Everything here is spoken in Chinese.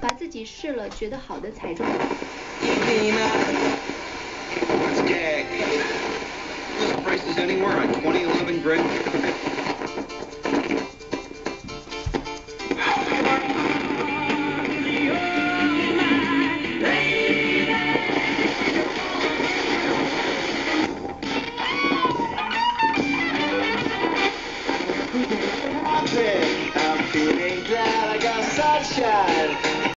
把自己试了，觉得好的彩妆。sunshine.